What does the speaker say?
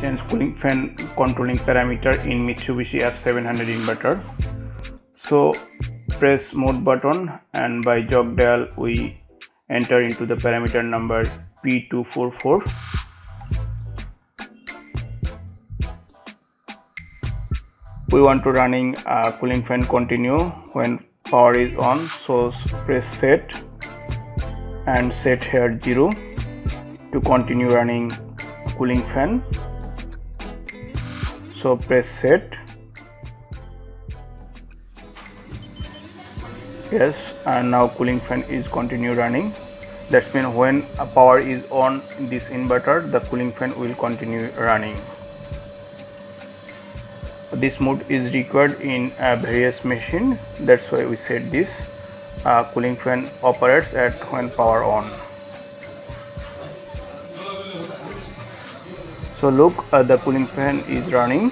change cooling fan controlling parameter in Mitsubishi F700 inverter. So press mode button and by jog dial we enter into the parameter number P244 we want to running a cooling fan continue when power is on. So press set and set here 0 to continue running cooling fan so press set. Yes and now cooling fan is continue running. That means when power is on this inverter the cooling fan will continue running. This mode is required in a various machine. That's why we set this. Uh, cooling fan operates at when power on so look uh, the cooling fan is running